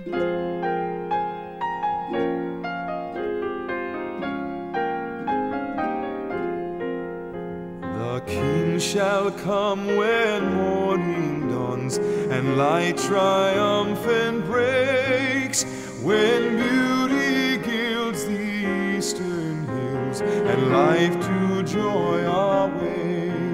The King shall come when morning dawns and light triumphant breaks, when beauty gilds the eastern hills and life to joy awakes.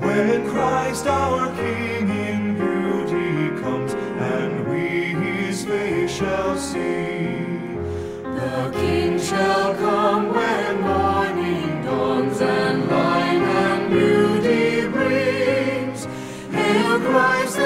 When Christ our King in beauty comes, and we his face shall see. The King shall come when morning dawns, and light and beauty brings. Hail Christ